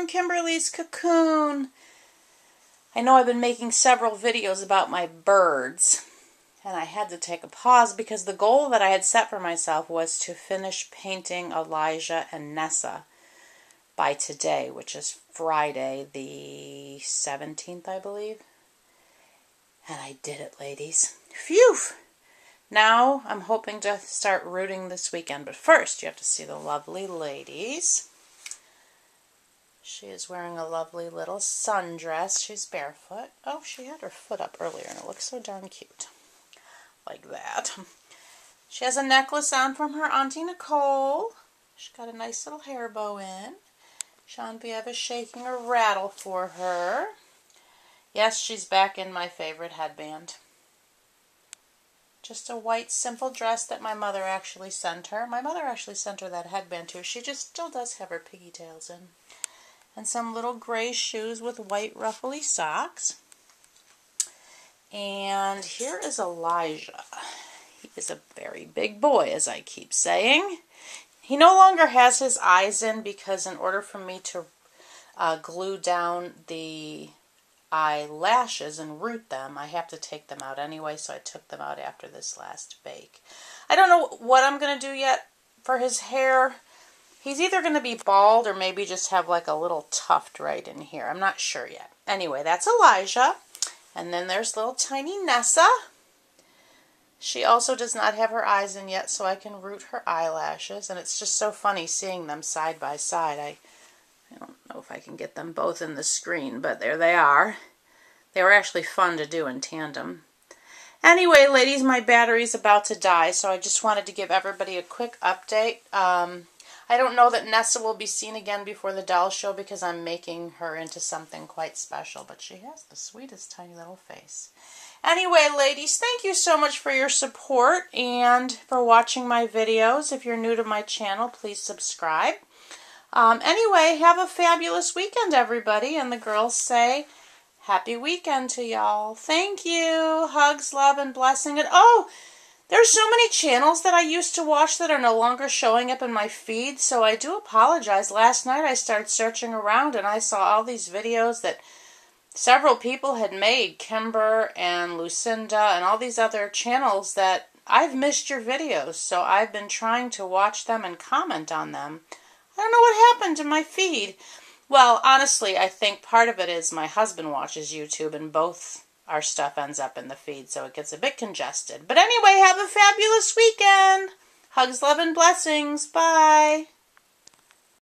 from Kymberlee's Cocoon. I know I've been making several videos about my birds, and I had to take a pause because the goal that I had set for myself was to finish painting Elijah and Nessa by today, which is Friday, the 17th, I believe. And I did it, ladies. Phew! Now I'm hoping to start rooting this weekend, but first you have to see the lovely ladies. She is wearing a lovely little sundress. She's barefoot. Oh, she had her foot up earlier and it looks so darn cute. Like that. She has a necklace on from her Auntie Nicole. She's got a nice little hair bow in. Genevieve is shaking a rattle for her. Yes, she's back in my favorite headband. Just a white, simple dress that my mother actually sent her. My mother actually sent her that headband too. She just still does have her piggy tails in. And some little gray shoes with white ruffly socks. And here is Elijah. He is a very big boy, as I keep saying. He no longer has his eyes in because in order for me to uh, glue down the eyelashes and root them, I have to take them out anyway, so I took them out after this last bake. I don't know what I'm going to do yet for his hair. He's either going to be bald or maybe just have like a little tuft right in here. I'm not sure yet. Anyway, that's Elijah. And then there's little tiny Nessa. She also does not have her eyes in yet, so I can root her eyelashes. And it's just so funny seeing them side by side. I I don't know if I can get them both in the screen, but there they are. They were actually fun to do in tandem. Anyway, ladies, my battery's about to die, so I just wanted to give everybody a quick update. Um, I don't know that Nessa will be seen again before the doll show because I'm making her into something quite special, but she has the sweetest tiny little face. Anyway, ladies, thank you so much for your support and for watching my videos. If you're new to my channel, please subscribe. Um, anyway, have a fabulous weekend, everybody. And the girls say, happy weekend to y'all. Thank you. Hugs, love, and blessing. And oh, there's so many channels that I used to watch that are no longer showing up in my feed, so I do apologize. Last night I started searching around and I saw all these videos that several people had made, Kimber and Lucinda and all these other channels that I've missed your videos, so I've been trying to watch them and comment on them. I don't know what happened to my feed. Well, honestly, I think part of it is my husband watches YouTube and both our stuff ends up in the feed, so it gets a bit congested. But anyway, have a fabulous weekend. Hugs, love, and blessings. Bye.